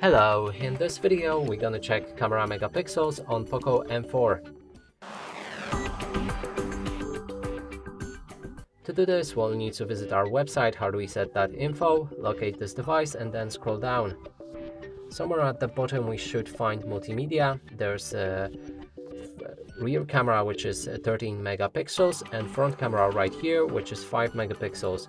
Hello, in this video we're gonna check camera megapixels on Poco M4. To do this, we'll need to visit our website hardreset.info, locate this device and then scroll down. Somewhere at the bottom we should find multimedia. There's a rear camera which is 13 megapixels and front camera right here which is 5 megapixels.